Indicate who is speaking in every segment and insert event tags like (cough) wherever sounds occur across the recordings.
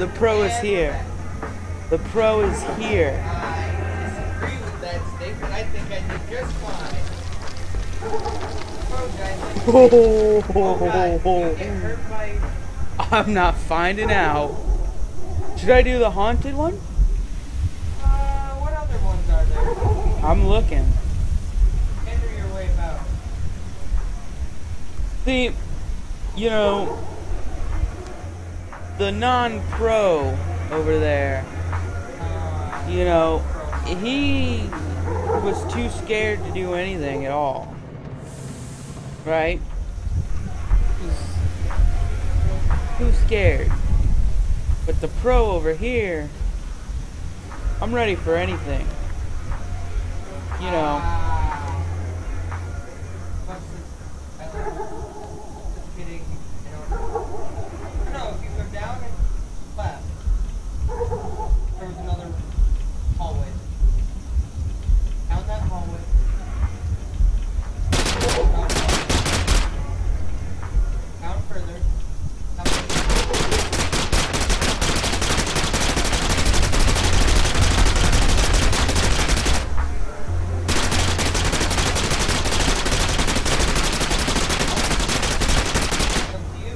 Speaker 1: The
Speaker 2: pro is here. The pro is here.
Speaker 1: I disagree with that statement. I think I did just fine. By
Speaker 2: I'm not finding out. Should I do the haunted one?
Speaker 1: Uh, what other ones are there?
Speaker 2: I'm looking.
Speaker 1: Enter your way about.
Speaker 2: See, you know, the non-pro over there, you know, he was too scared to do anything at all. Right? Too scared. But the pro over here, I'm ready for anything. You know.
Speaker 1: uh, what's this? Uh, just kidding. You know. No, if you go down and left, there was another hallway. Down that hallway. Down further. Down further. Up to you.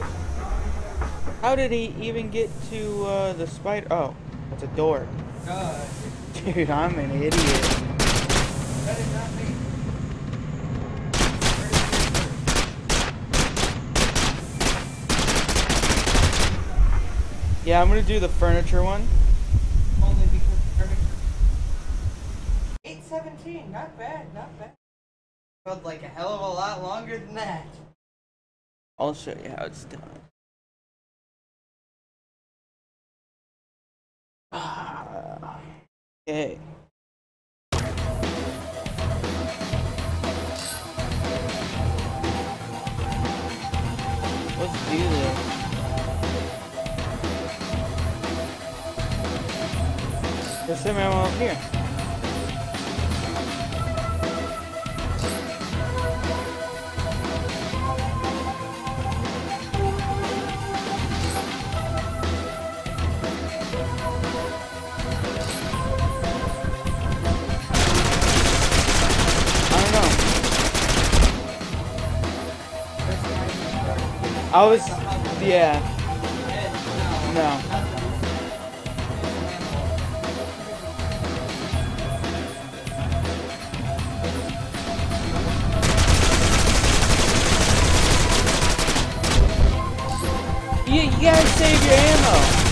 Speaker 2: How did he even get to uh, the spider? Oh, it's a door.
Speaker 1: God,
Speaker 2: Dude, I'm an idiot.
Speaker 1: that is not me.
Speaker 2: Yeah, I'm gonna do the furniture one.
Speaker 1: Only because furniture. 817, not bad, not bad. Felt like a hell of a lot longer than that.
Speaker 2: I'll show you how it's done. Okay. Let's do this. There's some ammo up here. I was, yeah, no. You, you gotta save your ammo.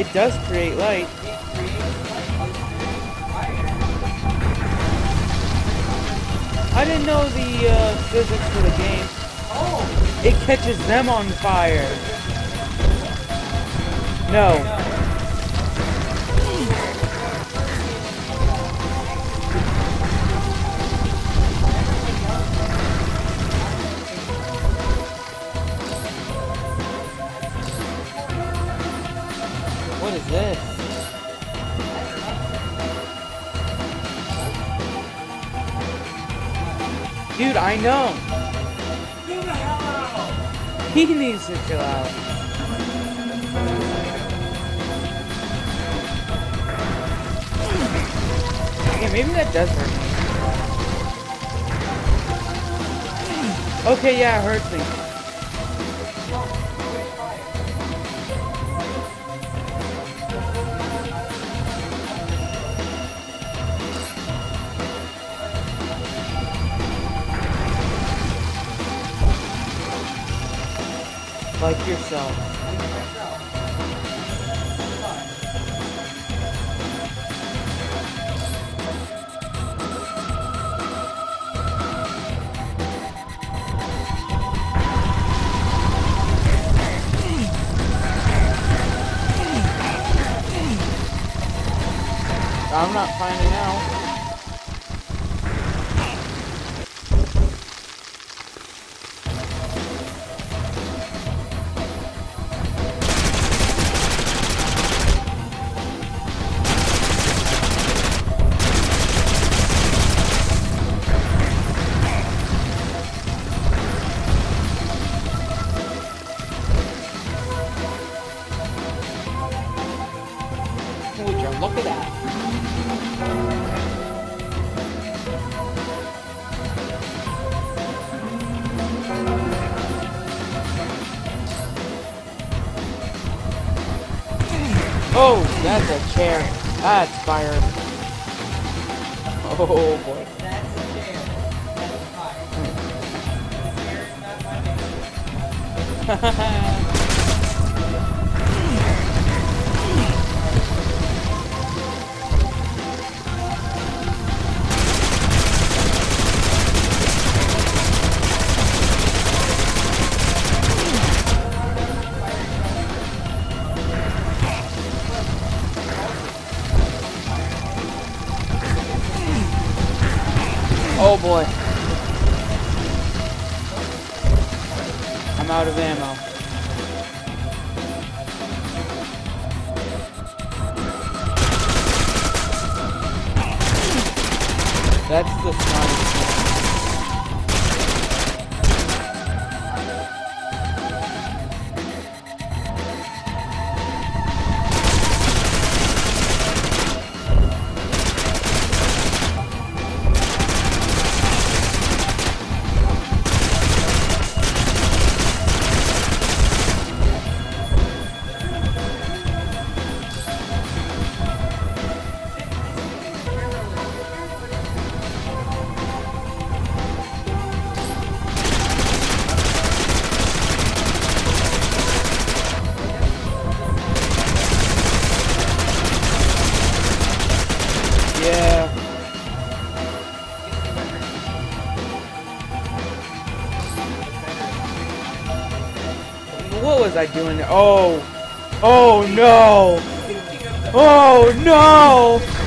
Speaker 2: It does create light. I didn't know the uh, physics for the game.
Speaker 1: Oh,
Speaker 2: It catches them on fire. No. I know. He needs to chill out. Yeah, maybe that does hurt me. Okay, yeah, it hurts me. Like yourself.
Speaker 1: I'm not finding out. Would look at that? Oh, that's a chair. That's fire. Oh boy.
Speaker 2: That's a chair. That's fire.
Speaker 1: Of ammo. Was I doing? Oh. Oh no. Oh no. No.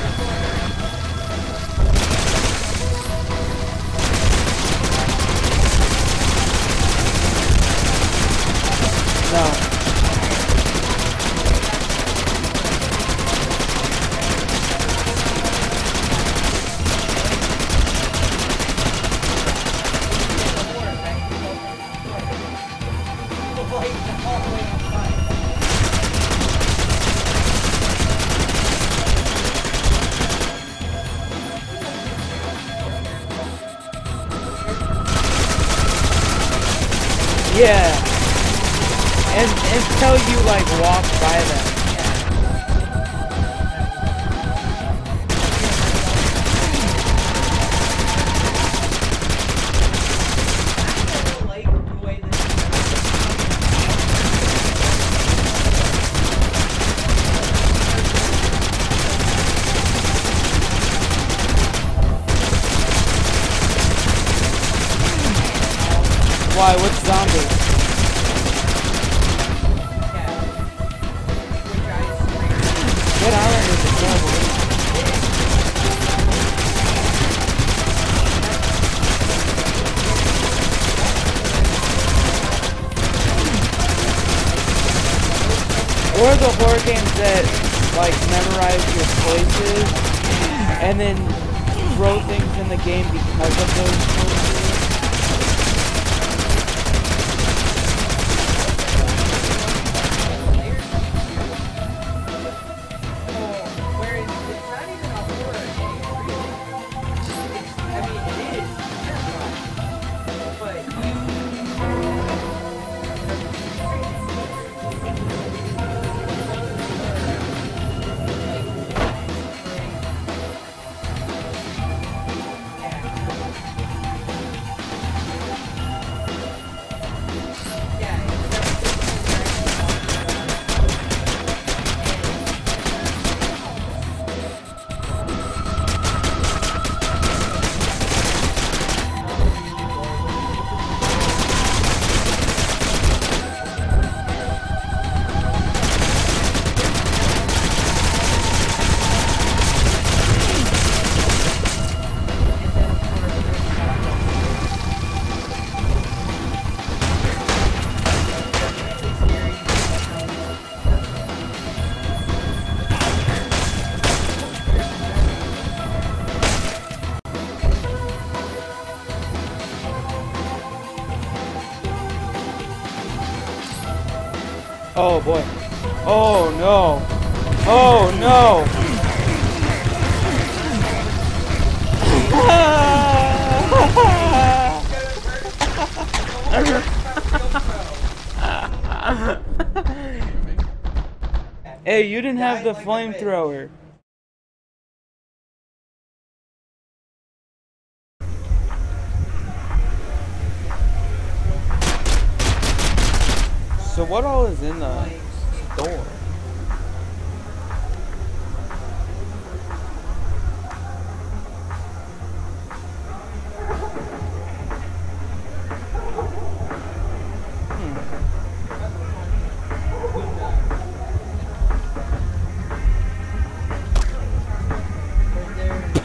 Speaker 1: Or the horror games that like memorize your choices and then throw things in the game because of those
Speaker 2: Oh. oh no. Oh (laughs) no. hey, you didn't have the flamethrower.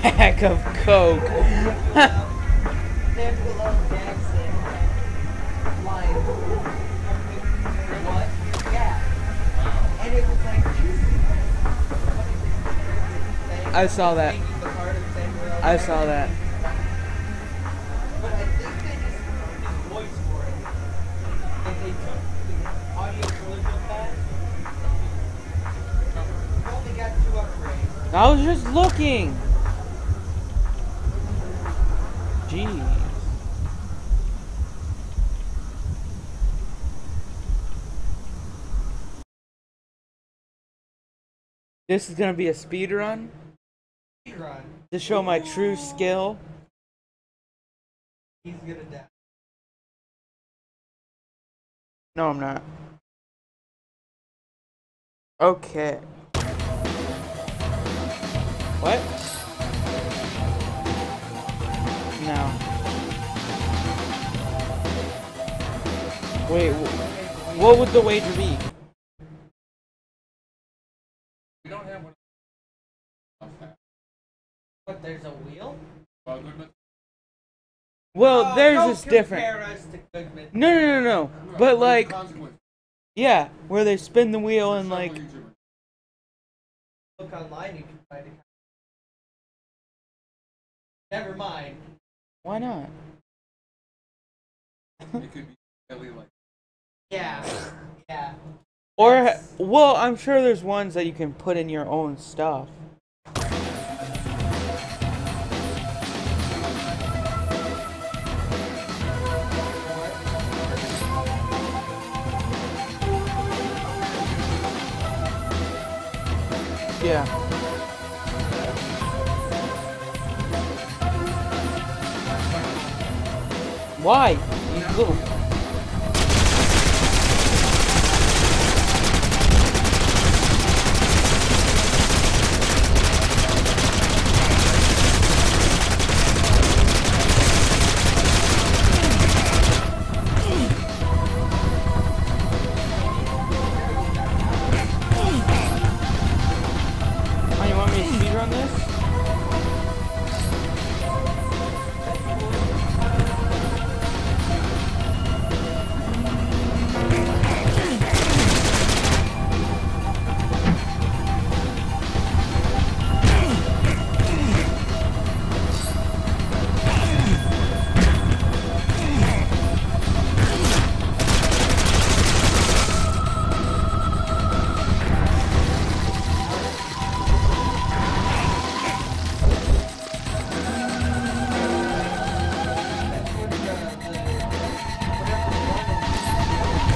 Speaker 2: Pack of coke.
Speaker 1: Was
Speaker 2: I saw that. I saw that.
Speaker 1: I they just used his voice for it. And they took the audio footage of that. We only got two upgrades.
Speaker 2: I was just looking. Jeez. This is gonna be a speed run
Speaker 1: Run.
Speaker 2: to show my true skill.
Speaker 1: He's gonna die.
Speaker 2: No, I'm not. Okay. What? No. Wait, wh- what would the wager be?
Speaker 3: We don't have one.
Speaker 1: But there's a wheel?
Speaker 3: Well, Goodman,
Speaker 2: Well,
Speaker 1: Oh,
Speaker 2: theirs
Speaker 1: don't
Speaker 2: is different.
Speaker 1: compare us to Goodman.
Speaker 2: No, no, no, no. But like,
Speaker 3: is the consequence?
Speaker 2: yeah, where they spin the wheel and like,
Speaker 1: Look online, you can find it. Never mind.
Speaker 2: Why not?
Speaker 3: It could be really like
Speaker 1: Yeah. Yeah.
Speaker 2: Or,
Speaker 1: That's-
Speaker 2: well, I'm sure there's ones that you can put in your own stuff. Yeah. Why? You little.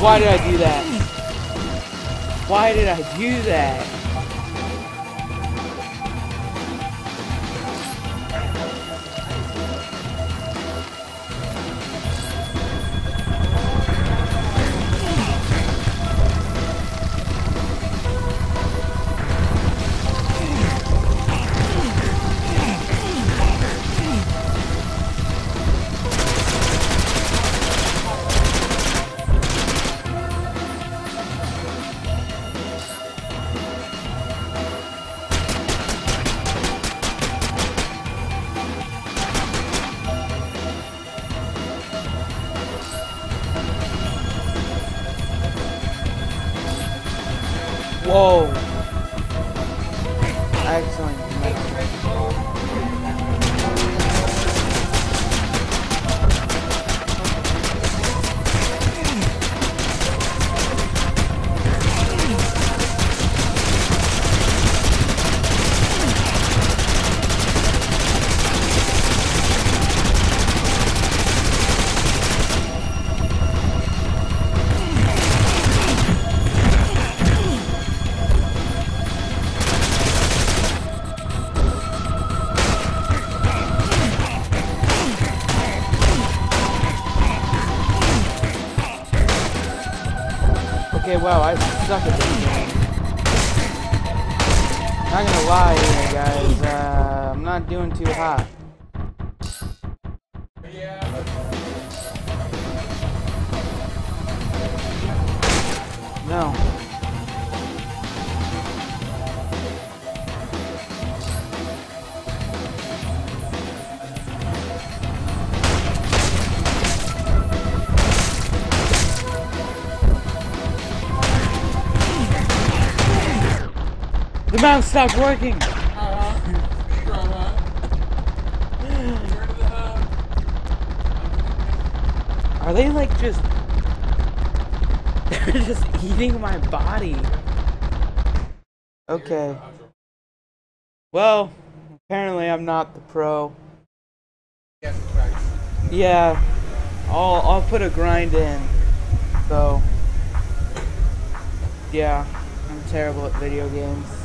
Speaker 2: Why did I do that? Why did I do that? Whoa. Excellent. Bro, I suck at this game. Not gonna lie here, guys. Uh, I'm not doing too hot. No. Mouse stopped working.
Speaker 3: Uh-huh. Turn to the hub.
Speaker 2: Are they like just They're just eating my body. Okay. Well, apparently I'm not the pro. Yeah. I'll I'll put a grind in. So yeah, I'm terrible at video games.